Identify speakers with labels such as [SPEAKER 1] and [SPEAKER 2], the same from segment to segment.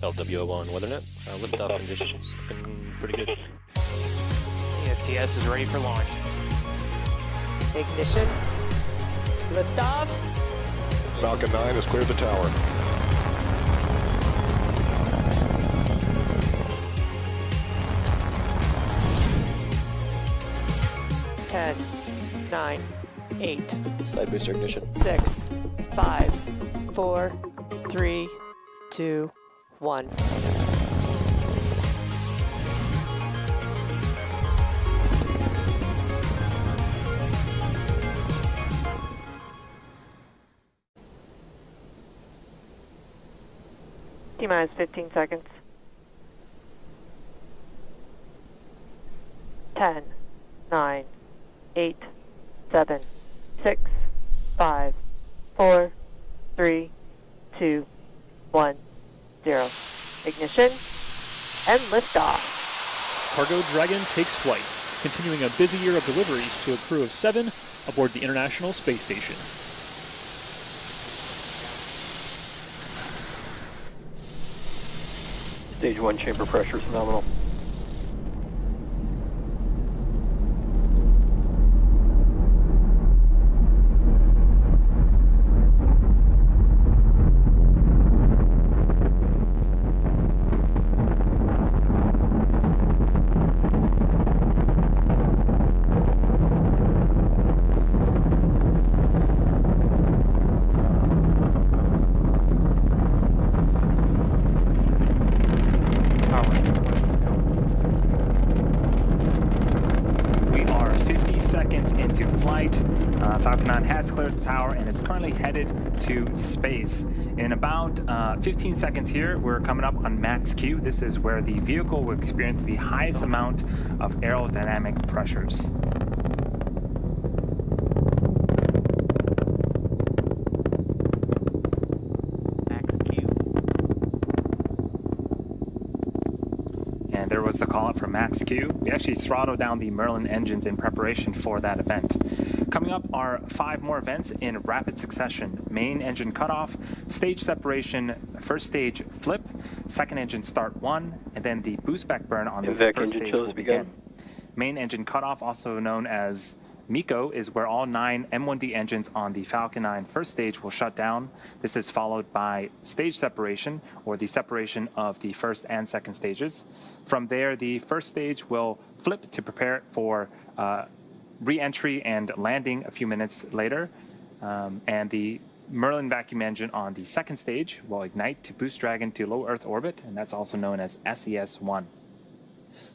[SPEAKER 1] LWO1 WeatherNet. Uh, liftoff conditions looking pretty good.
[SPEAKER 2] ESTS is ready for launch.
[SPEAKER 3] Ignition. Liftoff.
[SPEAKER 4] Falcon 9 has cleared the tower.
[SPEAKER 3] Ten, nine, eight,
[SPEAKER 1] Side booster ignition.
[SPEAKER 3] six, five, four, three, two, one. T minus 15 seconds. 10, 9, 8, 7, 6, 5, 4, 3, 2, 1, 0. Ignition and liftoff.
[SPEAKER 5] Cargo Dragon takes flight, continuing a busy year of deliveries to a crew of seven aboard the International Space Station.
[SPEAKER 6] Stage 1 chamber pressure is nominal.
[SPEAKER 7] We are 50 seconds into flight. Uh, Falcon 9 has cleared the tower and is currently headed to space. In about uh, 15 seconds here, we're coming up on max Q. This is where the vehicle will experience the highest amount of aerodynamic pressures. And there was the call out for max Q. We actually throttled down the Merlin engines in preparation for that event. Coming up are five more events in rapid succession. Main engine cutoff, stage separation, first stage flip, second engine start one, and then the boost back burn on
[SPEAKER 6] the
[SPEAKER 7] first stage will
[SPEAKER 6] has begun.
[SPEAKER 7] begin. Main engine cutoff, also known as MECO, is where all nine M1D engines on the Falcon 9 first stage will shut down. This is followed by stage separation, or the separation of the first and second stages. From there, the first stage will flip to prepare for uh, re-entry and landing a few minutes later. Um, and the Merlin vacuum engine on the second stage will ignite to boost Dragon to low Earth orbit, and that's also known as SES-1.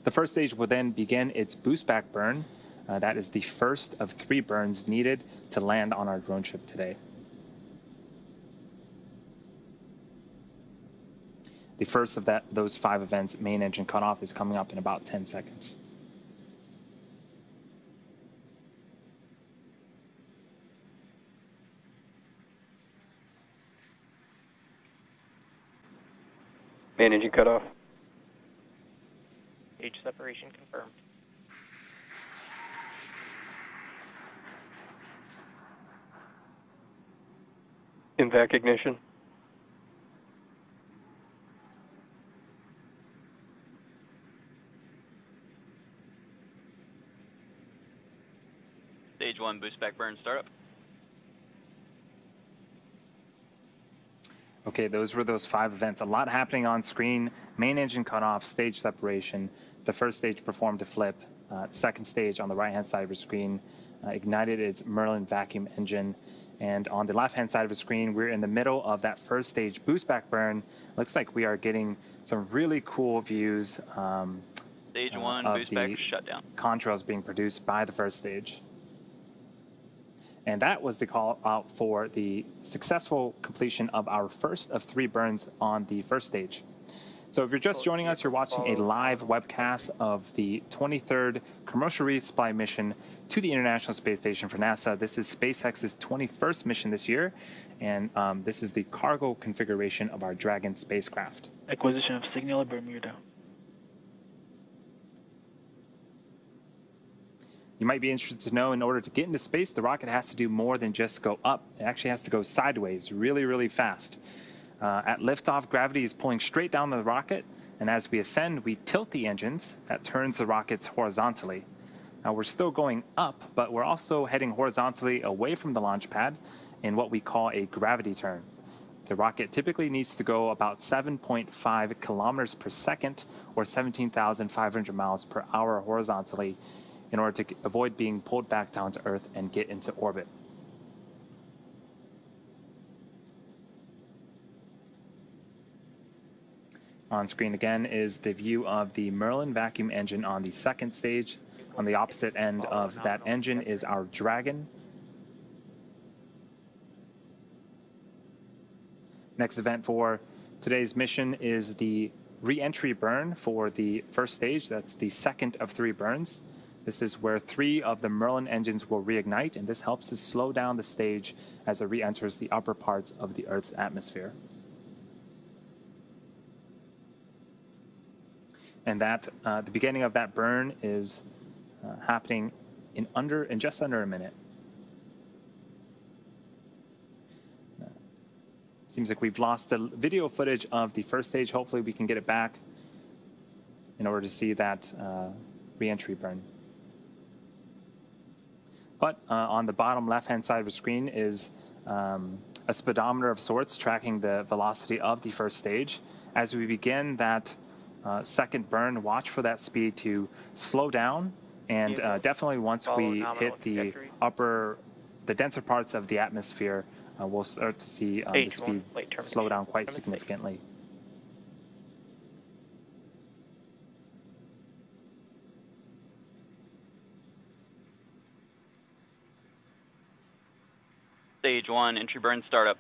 [SPEAKER 7] The first stage will then begin its boost back burn. Uh, that is the first of three burns needed to land on our drone ship today. The first of that those five events, main engine cutoff, is coming up in about 10 seconds.
[SPEAKER 6] Main engine cutoff.
[SPEAKER 2] Stage separation confirmed.
[SPEAKER 6] MVac ignition.
[SPEAKER 8] Stage 1 boost back burn startup.
[SPEAKER 7] Okay, those were those five events. A lot happening on screen. Main engine cutoff, stage separation. The first stage performed a flip. Uh, second stage on the right-hand side of your screen uh, ignited its Merlin vacuum engine. And on the left-hand side of the screen, we're in the middle of that first stage boost back burn. Looks like we are getting some really cool views um,
[SPEAKER 8] Stage
[SPEAKER 7] Uh,
[SPEAKER 8] 1
[SPEAKER 7] of
[SPEAKER 8] boost back shutdown.
[SPEAKER 7] contrails being produced by the first stage. And that was the call out for the successful completion of our first of three burns on the first stage. So if you're just joining us, you're watching a live webcast of the 23rd commercial resupply mission to the International Space Station for NASA. This is SpaceX's 21st mission this year, and um, this is the cargo configuration of our Dragon spacecraft.
[SPEAKER 9] Acquisition of signal Bermuda.
[SPEAKER 7] You might be interested to know in order to get into space, the rocket has to do more than just go up. It actually has to go sideways really, really fast. Uh, at liftoff, gravity is pulling straight down the rocket, and as we ascend, we tilt the engines. That turns the rockets horizontally. Now we're still going up, but we're also heading horizontally away from the launch pad in what we call a gravity turn. The rocket typically needs to go about 7.5 kilometers per second or 17,500 miles per hour horizontally in order to avoid being pulled back down to Earth and get into orbit. On screen again is the view of the Merlin vacuum engine on the second stage. On the opposite end of that engine is our Dragon. Next event for today's mission is the re-entry burn for the first stage. That's the second of three burns. This is where three of the Merlin engines will reignite, and this helps to slow down the stage as it re-enters the upper parts of the Earth's atmosphere. and that uh, the beginning of that burn is uh, happening in under in just under a minute. Uh, seems like we've lost the video footage of the first stage. Hopefully, we can get it back in order to see that uh, reentry burn. But uh, on the bottom left-hand side of the screen is um, a speedometer of sorts tracking the velocity of the first stage. As we begin that uh, second burn, watch for that speed to slow down. And uh, definitely once we hit the upper, the denser parts of the atmosphere, uh, we'll start to see um, the speed slow down quite significantly.
[SPEAKER 8] Stage one, entry burn startup.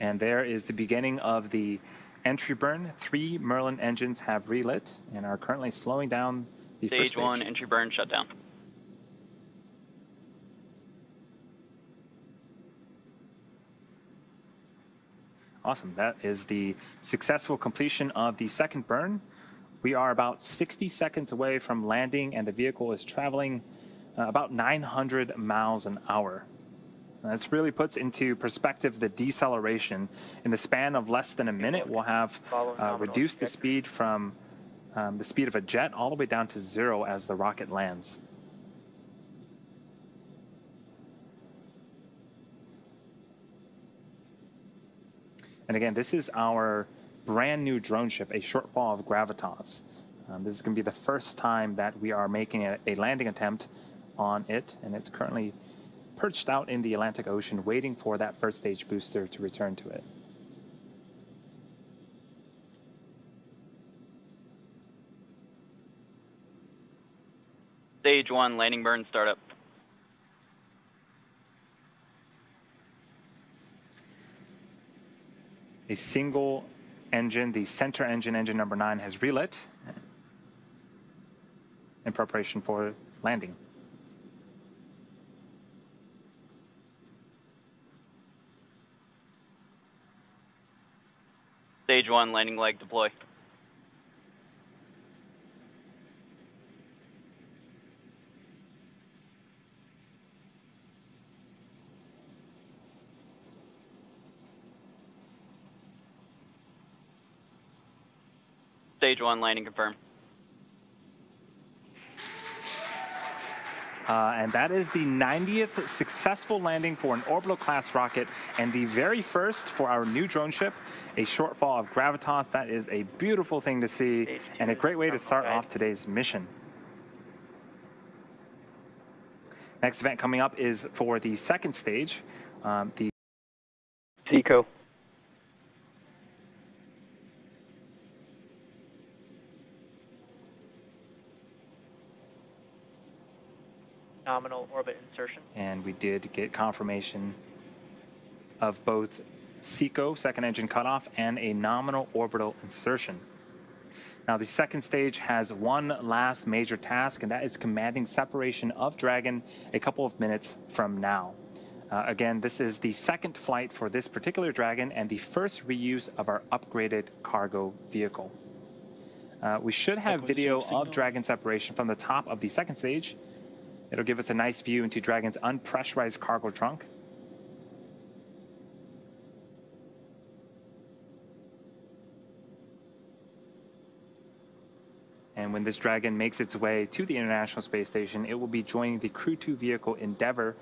[SPEAKER 7] And there is the beginning of the entry burn. Three Merlin engines have relit and are currently slowing down the
[SPEAKER 8] stage
[SPEAKER 7] first stage.
[SPEAKER 8] one, entry burn, shutdown.
[SPEAKER 7] Awesome. That is the successful completion of the second burn. We are about 60 seconds away from landing, and the vehicle is traveling uh, about 900 miles an hour. This really puts into perspective the deceleration. In the span of less than a minute, we'll have uh, reduced the speed from um, the speed of a jet all the way down to zero as the rocket lands. And again, this is our brand new drone ship, a shortfall of Gravitas. Um, this is going to be the first time that we are making a, a landing attempt on it, and it's currently perched out in the Atlantic Ocean waiting for that first stage booster to return to it.
[SPEAKER 8] Stage one, landing burn startup.
[SPEAKER 7] A single engine, the center engine, engine number nine, has relit in preparation for landing.
[SPEAKER 8] Stage one, landing leg deploy. Stage one, landing confirmed.
[SPEAKER 7] Uh, and that is the 90th successful landing for an orbital class rocket and the very first for our new drone ship, a shortfall of Gravitas. That is a beautiful thing to see and a great way to start off today's mission. Next event coming up is for the second stage, um, the
[SPEAKER 6] SECO.
[SPEAKER 2] Nominal orbit insertion.
[SPEAKER 7] And we did get confirmation of both SECO, second engine cutoff, and a nominal orbital insertion. Now, the second stage has one last major task, and that is commanding separation of Dragon a couple of minutes from now. Uh, again, this is the second flight for this particular Dragon and the first reuse of our upgraded cargo vehicle. Uh, we should have video of Dragon separation from the top of the second stage, It'll give us a nice view into Dragon's unpressurized cargo trunk. And when this Dragon makes its way to the International Space Station, it will be joining the Crew 2 vehicle Endeavour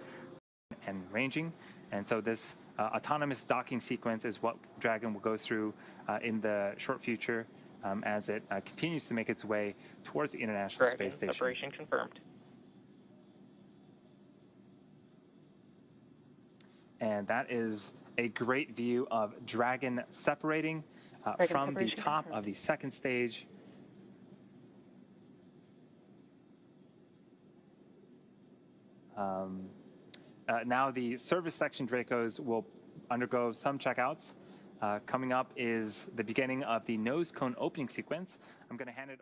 [SPEAKER 7] and ranging. And so this uh, autonomous docking sequence is what Dragon will go through uh, in the short future um, as it uh, continues to make its way towards the International
[SPEAKER 2] Dragon,
[SPEAKER 7] Space Station.
[SPEAKER 2] separation confirmed.
[SPEAKER 7] And that is a great view of Dragon separating uh,
[SPEAKER 3] Dragon
[SPEAKER 7] from the top of the second stage. Um, uh, now the service section Dracos will undergo some checkouts. Uh, coming up is the beginning of the nose cone opening sequence. I'm going to hand it